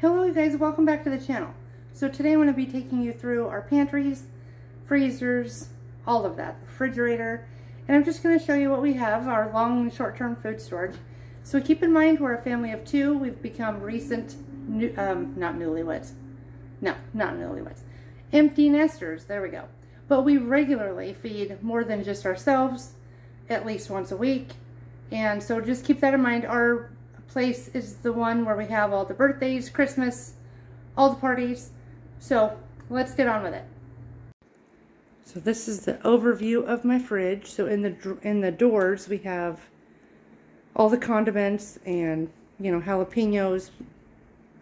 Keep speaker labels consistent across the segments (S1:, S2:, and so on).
S1: Hello guys, welcome back to the channel. So today I'm going to be taking you through our pantries, freezers, all of that, refrigerator, and I'm just going to show you what we have, our long and short-term food storage. So keep in mind we're a family of two, we've become recent, new, um, not newlyweds, no, not newlyweds, empty nesters, there we go. But we regularly feed more than just ourselves, at least once a week, and so just keep that in mind. Our place is the one where we have all the birthdays, Christmas, all the parties. So let's get on with it. So this is the overview of my fridge. So in the in the doors we have all the condiments and you know jalapenos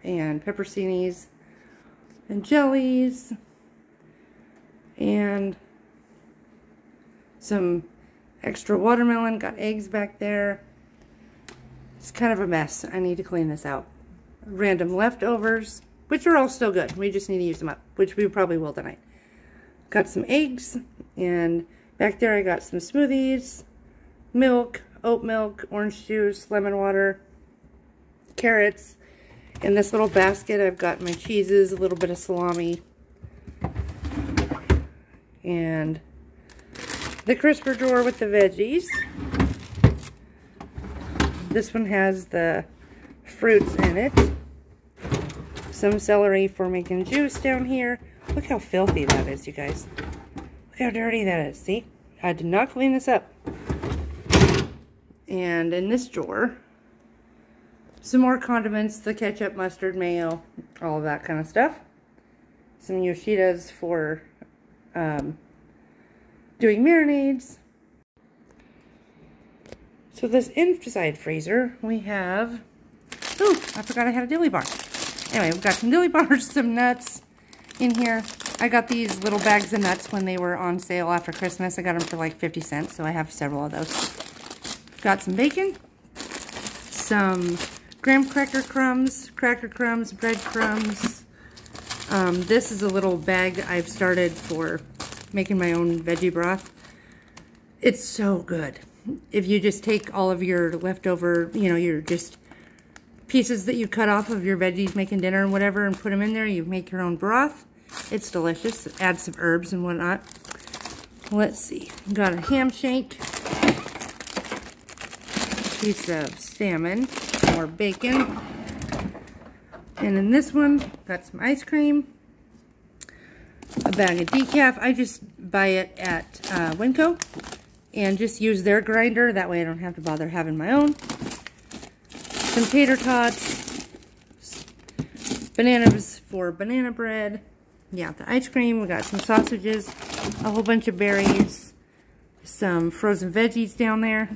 S1: and pepperoncinis and jellies and some extra watermelon. Got eggs back there it's kind of a mess. I need to clean this out. Random leftovers, which are all still good. We just need to use them up, which we probably will tonight. Got some eggs, and back there I got some smoothies, milk, oat milk, orange juice, lemon water, carrots. In this little basket I've got my cheeses, a little bit of salami, and the crisper drawer with the veggies. This one has the fruits in it. Some celery for making juice down here. Look how filthy that is, you guys. Look how dirty that is. See? I did not clean this up. And in this drawer, some more condiments, the ketchup, mustard, mayo, all that kind of stuff. Some Yoshidas for um, doing marinades. So this inside freezer, we have, oh, I forgot I had a dilly bar. Anyway, we've got some dilly bars, some nuts in here. I got these little bags of nuts when they were on sale after Christmas. I got them for like 50 cents, so I have several of those. Got some bacon, some graham cracker crumbs, cracker crumbs, bread crumbs. Um, this is a little bag I've started for making my own veggie broth. It's so good if you just take all of your leftover, you know, your just pieces that you cut off of your veggies making dinner and whatever and put them in there, you make your own broth. It's delicious. Add some herbs and whatnot. Let's see. Got a ham shank, piece of salmon, more bacon. And in this one, got some ice cream, a bag of decaf. I just buy it at uh, Winco and just use their grinder. That way I don't have to bother having my own. Some tater tots. Bananas for banana bread. Yeah, the ice cream. We got some sausages. A whole bunch of berries. Some frozen veggies down there.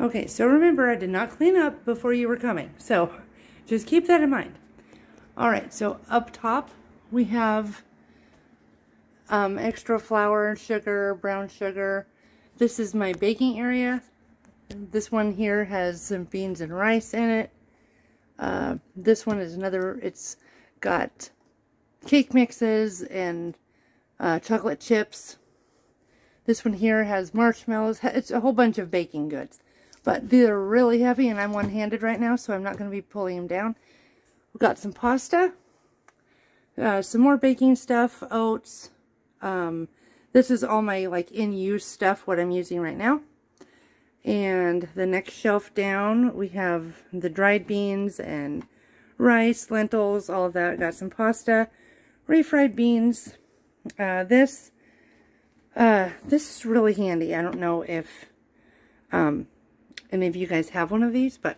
S1: Okay, so remember I did not clean up before you were coming. So just keep that in mind. All right, so up top we have um, extra flour, sugar, brown sugar. This is my baking area. This one here has some beans and rice in it. Uh, this one is another, it's got cake mixes and uh, chocolate chips. This one here has marshmallows. It's a whole bunch of baking goods. But they're really heavy and I'm one-handed right now, so I'm not going to be pulling them down. We've got some pasta. Uh, some more baking stuff, oats, um, this is all my like in-use stuff, what I'm using right now. And the next shelf down, we have the dried beans and rice, lentils, all of that. Got some pasta, refried beans. Uh, this, uh, this is really handy. I don't know if um, any of you guys have one of these, but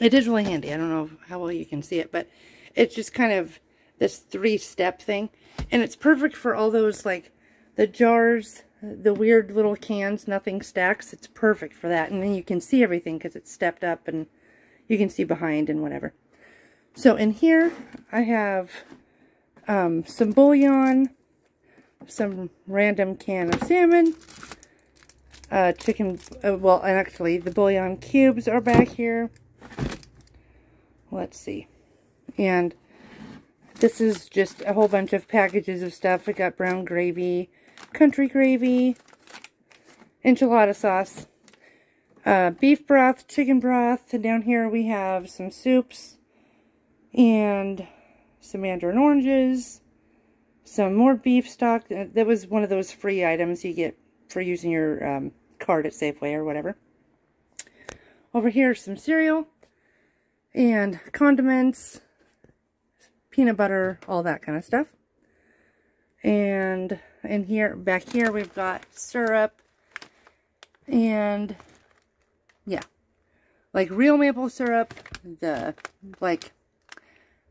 S1: it is really handy. I don't know how well you can see it, but it's just kind of this three-step thing. And it's perfect for all those, like, the jars, the weird little cans, nothing stacks. It's perfect for that. And then you can see everything because it's stepped up and you can see behind and whatever. So in here, I have um, some bouillon, some random can of salmon, uh, chicken, uh, well, and actually the bouillon cubes are back here. Let's see. And this is just a whole bunch of packages of stuff. We got brown gravy, country gravy, enchilada sauce. uh, beef broth, chicken broth. And down here we have some soups and some mandarin oranges, some more beef stock. Uh, that was one of those free items you get for using your um, card at Safeway or whatever. Over here, some cereal and condiments, peanut butter, all that kind of stuff. And in here, back here, we've got syrup and yeah, like real maple syrup, the like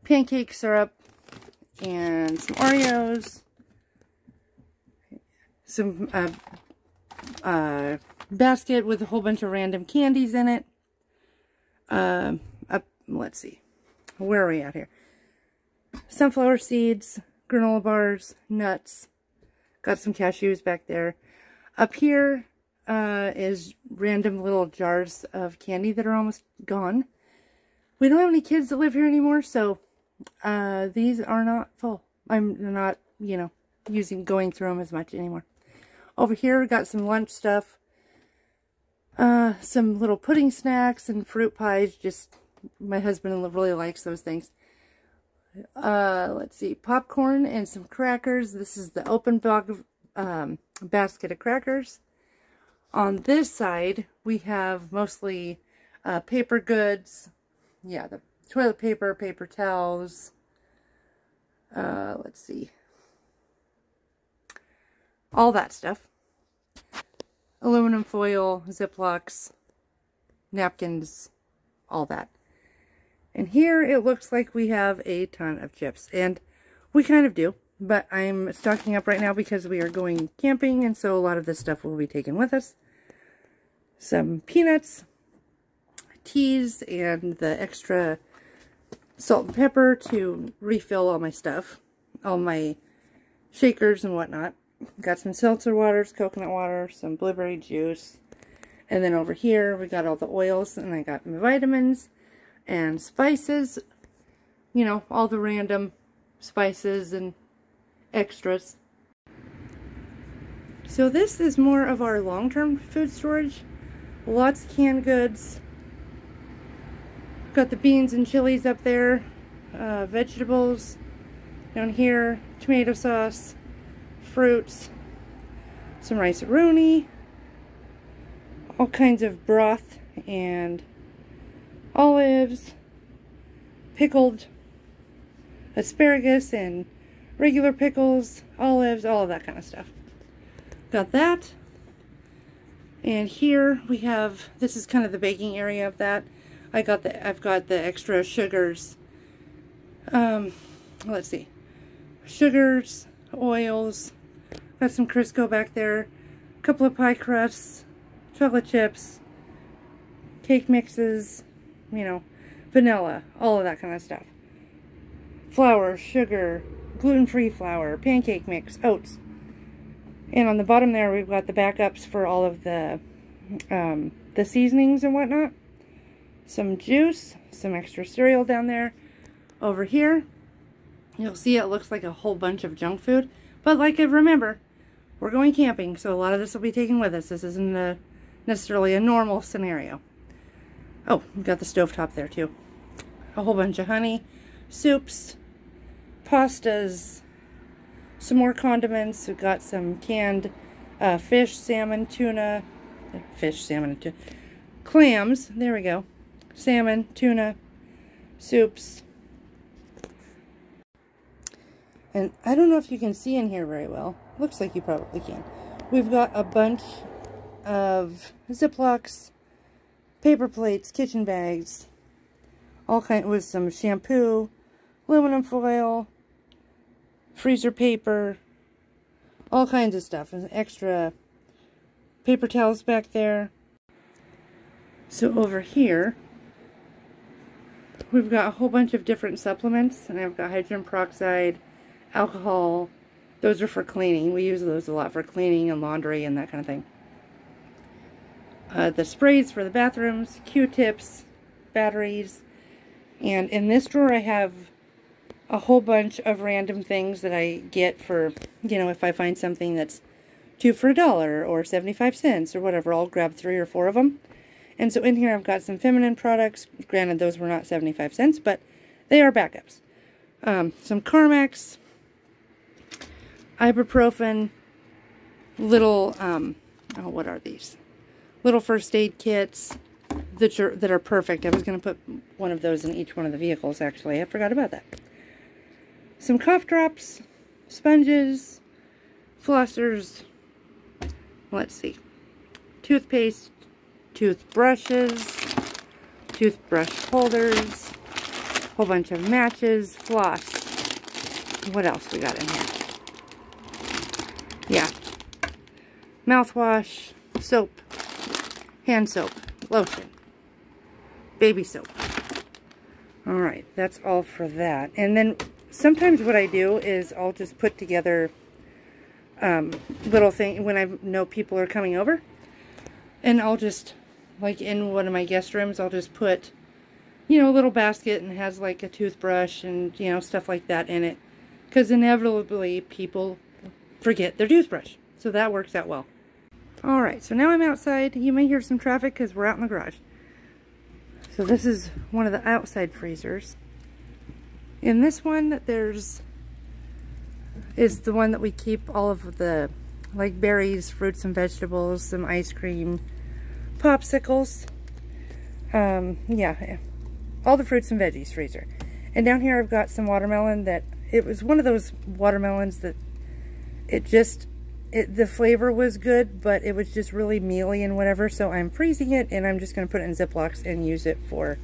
S1: pancake syrup, and some Oreos, some uh, uh, basket with a whole bunch of random candies in it. Uh, up, let's see, where are we at here? Sunflower seeds, granola bars, nuts, got some cashews back there. Up here uh, is random little jars of candy that are almost gone. We don't have any kids that live here anymore, so uh, these are not full. I'm not, you know, using, going through them as much anymore. Over here, we got some lunch stuff. Uh, some little pudding snacks and fruit pies. Just, my husband really likes those things. Uh, let's see, popcorn and some crackers. This is the open bag, um, basket of crackers. On this side, we have mostly uh, paper goods. Yeah, the toilet paper, paper towels. Uh, let's see. All that stuff. Aluminum foil, Ziplocs, napkins, all that. And here it looks like we have a ton of chips. And we kind of do. But I'm stocking up right now because we are going camping. And so a lot of this stuff will be taken with us. Some peanuts, teas, and the extra salt and pepper to refill all my stuff. All my shakers and whatnot. Got some seltzer waters, coconut water, some blueberry juice. And then over here, we got all the oils, and I got my vitamins and spices. You know, all the random spices and extras. So this is more of our long-term food storage. Lots of canned goods, Got the beans and chilies up there, uh, vegetables down here, tomato sauce, fruits, some rice-a-roni, all kinds of broth and olives, pickled asparagus and regular pickles, olives, all of that kind of stuff. Got that. And here we have, this is kind of the baking area of that. I got the I've got the extra sugars. Um, let's see, sugars, oils. Got some Crisco back there. A couple of pie crusts, chocolate chips, cake mixes, you know, vanilla, all of that kind of stuff. Flour, sugar, gluten-free flour, pancake mix, oats. And on the bottom there, we've got the backups for all of the um, the seasonings and whatnot some juice, some extra cereal down there. Over here, you'll see it looks like a whole bunch of junk food. But like I remember, we're going camping, so a lot of this will be taken with us. This isn't a, necessarily a normal scenario. Oh, we've got the stove top there too. A whole bunch of honey, soups, pastas, some more condiments. We've got some canned uh, fish, salmon, tuna, fish, salmon, tuna, clams. There we go salmon, tuna, soups. And I don't know if you can see in here very well. Looks like you probably can. We've got a bunch of Ziplocs, paper plates, kitchen bags, all kind with some shampoo, aluminum foil, freezer paper, all kinds of stuff. And extra paper towels back there. So over here, we've got a whole bunch of different supplements, and I've got hydrogen peroxide, alcohol. Those are for cleaning. We use those a lot for cleaning and laundry and that kind of thing. Uh, the sprays for the bathrooms, Q-tips, batteries, and in this drawer I have a whole bunch of random things that I get for, you know, if I find something that's two for a dollar or 75 cents or whatever, I'll grab three or four of them. And so in here I've got some feminine products. Granted, those were not 75 cents, but they are backups. Um, some Carmex, ibuprofen, little, um, oh, what are these? Little first aid kits that are, that are perfect. I was going to put one of those in each one of the vehicles, actually. I forgot about that. Some cough drops, sponges, flossers, let's see, toothpaste, toothbrushes, toothbrush holders, whole bunch of matches, floss. What else we got in here? Yeah. Mouthwash, soap, hand soap, lotion, baby soap. Alright, that's all for that. And then sometimes what I do is I'll just put together um, little thing when I know people are coming over. And I'll just, like in one of my guest rooms, I'll just put, you know, a little basket and has like a toothbrush and, you know, stuff like that in it. Because inevitably people forget their toothbrush. So that works out well. Alright, so now I'm outside. You may hear some traffic because we're out in the garage. So this is one of the outside freezers. In this one, there's is the one that we keep all of the like berries, fruits and vegetables, some ice cream, popsicles. Um, yeah, all the fruits and veggies freezer. And down here I've got some watermelon that, it was one of those watermelons that it just, it, the flavor was good, but it was just really mealy and whatever. So I'm freezing it and I'm just going to put it in Ziplocs and use it for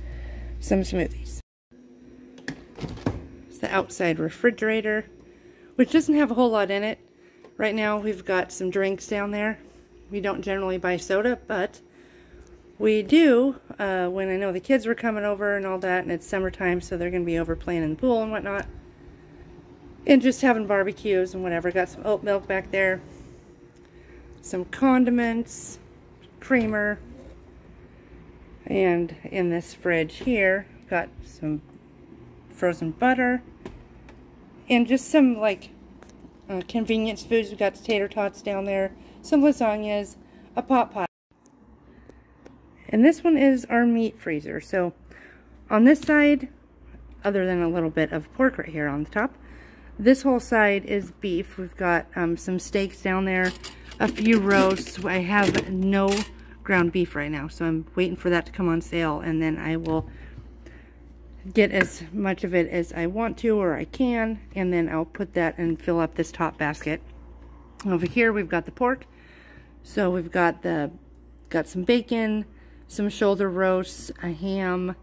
S1: some smoothies. It's the outside refrigerator which doesn't have a whole lot in it. Right now we've got some drinks down there. We don't generally buy soda, but we do uh, when I know the kids were coming over and all that, and it's summertime, so they're going to be over playing in the pool and whatnot. And just having barbecues and whatever. Got some oat milk back there. Some condiments, creamer, and in this fridge here, got some frozen butter, and just some like uh, convenience foods. We've got tater tots down there, some lasagnas, a pot pie. And this one is our meat freezer. So on this side, other than a little bit of pork right here on the top, this whole side is beef. We've got um, some steaks down there, a few roasts. I have no ground beef right now, so I'm waiting for that to come on sale, and then I will get as much of it as I want to or I can and then I'll put that and fill up this top basket. Over here we've got the pork. So we've got the got some bacon, some shoulder roasts, a ham.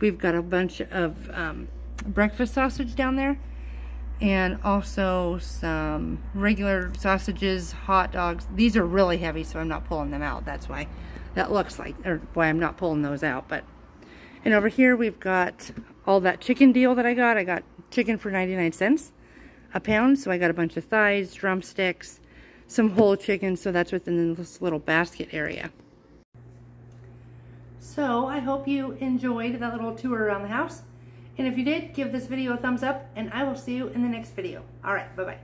S1: We've got a bunch of um, breakfast sausage down there and also some regular sausages, hot dogs. These are really heavy so I'm not pulling them out. That's why that looks like, or why I'm not pulling those out. But and over here we've got all that chicken deal that I got. I got chicken for 99 cents a pound. So I got a bunch of thighs, drumsticks, some whole chicken. So that's within this little basket area. So I hope you enjoyed that little tour around the house. And if you did, give this video a thumbs up and I will see you in the next video. All right, bye-bye.